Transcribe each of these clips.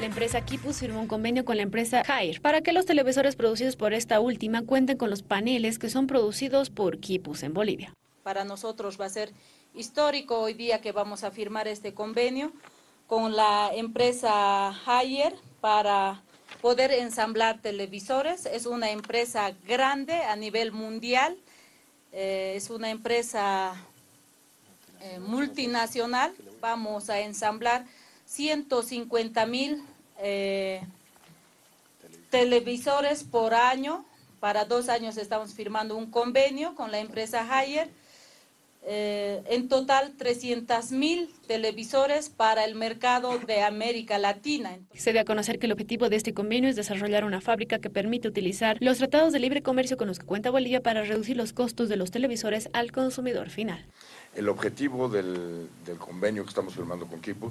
La empresa Kipus firmó un convenio con la empresa Haier para que los televisores producidos por esta última cuenten con los paneles que son producidos por Kipus en Bolivia. Para nosotros va a ser histórico hoy día que vamos a firmar este convenio con la empresa Haier para poder ensamblar televisores. Es una empresa grande a nivel mundial, eh, es una empresa eh, multinacional. Vamos a ensamblar 150 mil eh, televisores por año. Para dos años estamos firmando un convenio con la empresa Haier eh, en total 300 mil televisores para el mercado de América Latina. Se a conocer que el objetivo de este convenio es desarrollar una fábrica que permite utilizar los tratados de libre comercio con los que cuenta Bolivia para reducir los costos de los televisores al consumidor final. El objetivo del, convenio que estamos firmando con Kipu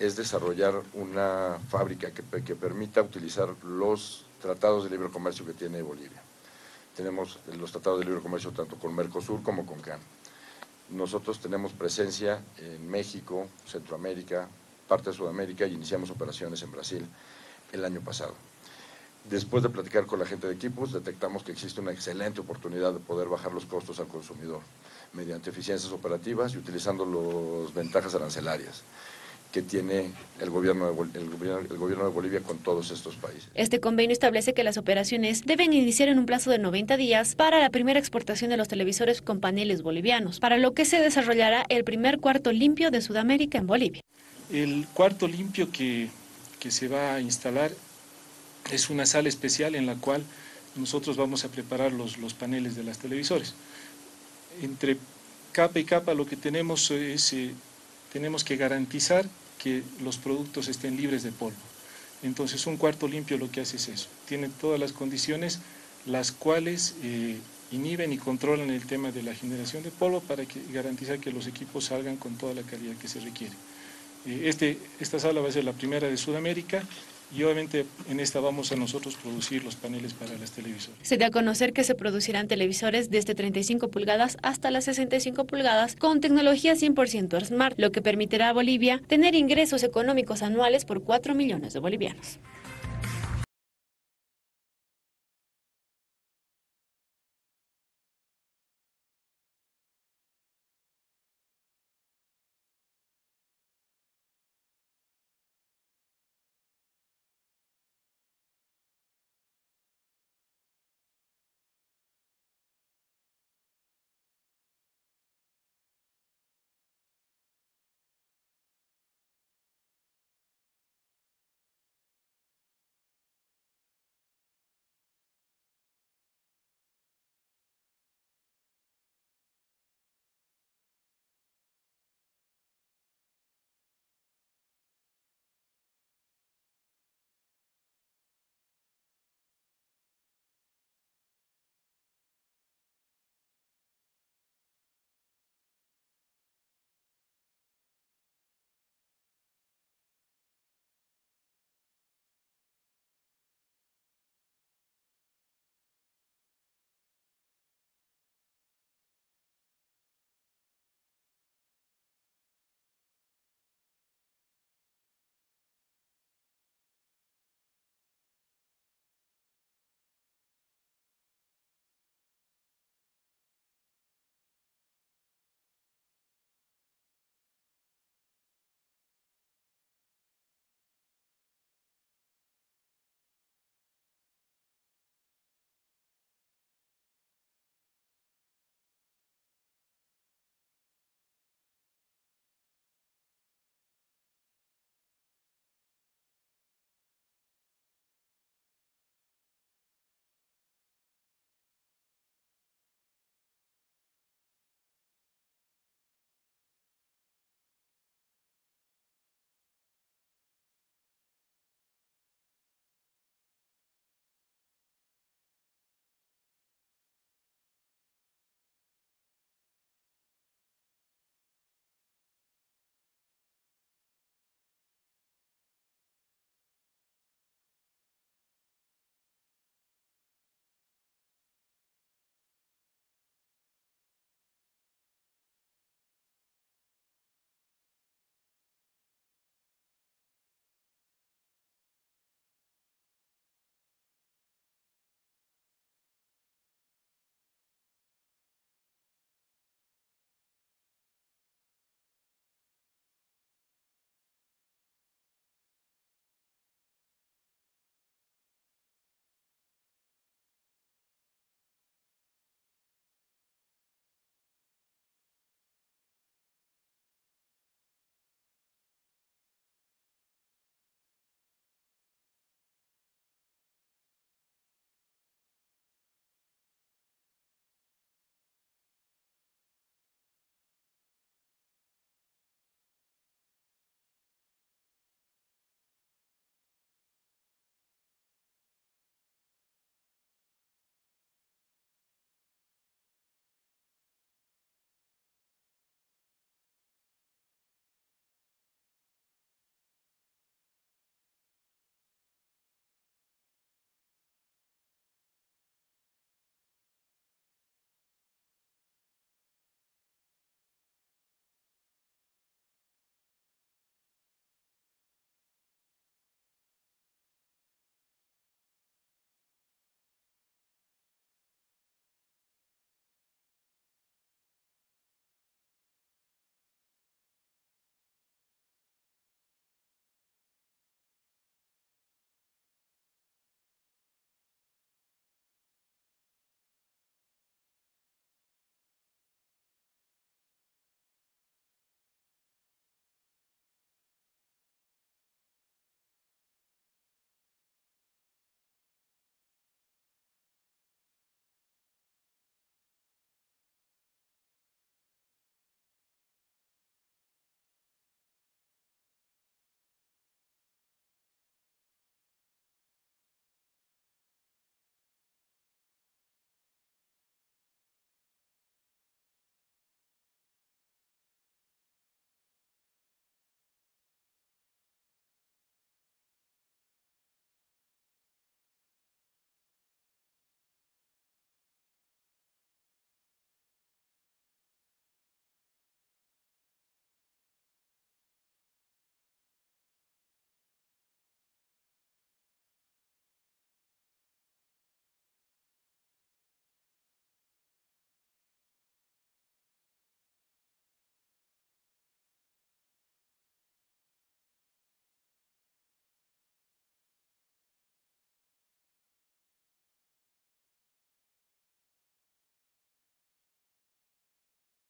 es desarrollar una fábrica que, que permita utilizar los tratados de libre comercio que tiene Bolivia. Tenemos los tratados de libre comercio tanto con Mercosur como con CAN. Nosotros tenemos presencia en México, Centroamérica, parte de Sudamérica y iniciamos operaciones en Brasil el año pasado. Después de platicar con la gente de equipos, detectamos que existe una excelente oportunidad de poder bajar los costos al consumidor mediante eficiencias operativas y utilizando las ventajas arancelarias que tiene el gobierno, de, el, gobierno, de Bolivia con todos estos países. Este convenio establece que las operaciones deben iniciar en un plazo de 90 días para la primera exportación de los televisores con paneles bolivianos, para lo que se desarrollará el primer cuarto limpio de Sudamérica en Bolivia. El cuarto limpio que, que se va a instalar es una sala especial en la cual nosotros vamos a preparar los, los paneles de las televisores. Entre capa y capa lo que tenemos es... Eh, tenemos que garantizar que los productos estén libres de polvo. Entonces un cuarto limpio lo que hace es eso, tiene todas las condiciones las cuales eh, inhiben y controlan el tema de la generación de polvo para que, garantizar que los equipos salgan con toda la calidad que se requiere. Eh, este, esta sala va a ser la primera de Sudamérica y obviamente en esta vamos a nosotros producir los paneles para las televisores. Se da a conocer que se producirán televisores desde 35 pulgadas hasta las 65 pulgadas con tecnología 100% Smart, lo que permitirá a Bolivia tener ingresos económicos anuales por 4 millones de bolivianos.